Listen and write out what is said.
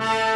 Bye.